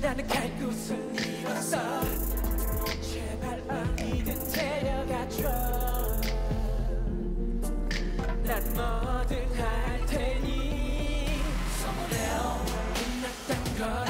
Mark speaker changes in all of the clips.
Speaker 1: 나는 갈 곳을 잃었어. 제발 어디든 데려가줘. 난 뭐든 할 테니. Someone else 끝났단 걸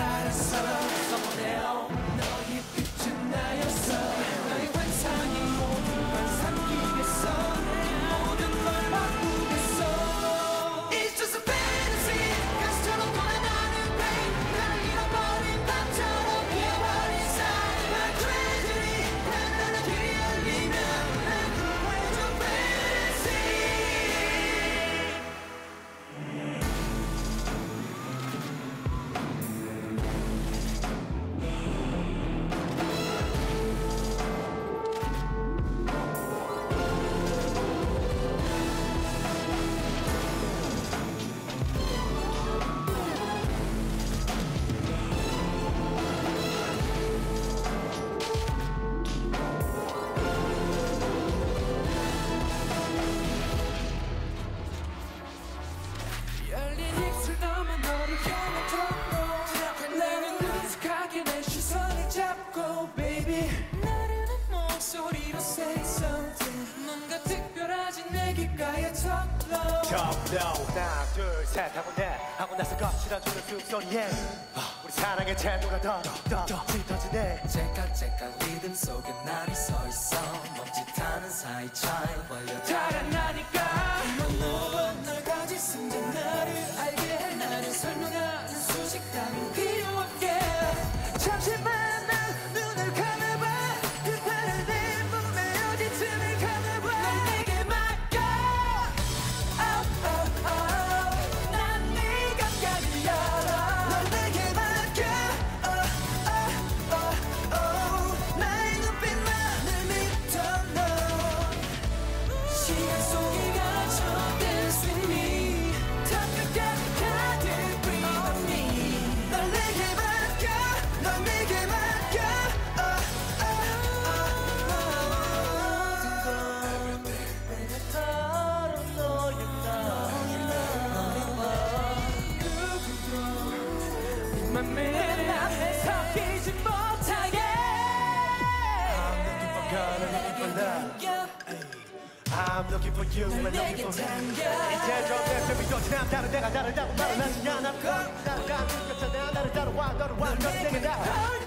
Speaker 2: 덤도 하나 둘셋 하고 넷 하고 나서 거칠어주는 숨소리에 우리 사랑의 태도가 더더 짙어지네
Speaker 3: 째깍째깍 리듬 속에 날이 서 있어 멈칫하는 사이 차이 벌려
Speaker 2: I'm looking for you and looking
Speaker 1: 내게
Speaker 2: for me
Speaker 1: 당겨
Speaker 2: 이제 저대체 믿어지 난 다른 내가 다르다고 말은 하지 않아 나를 가는 끝에 나 나를 따라와 너를 와 너를 내게 다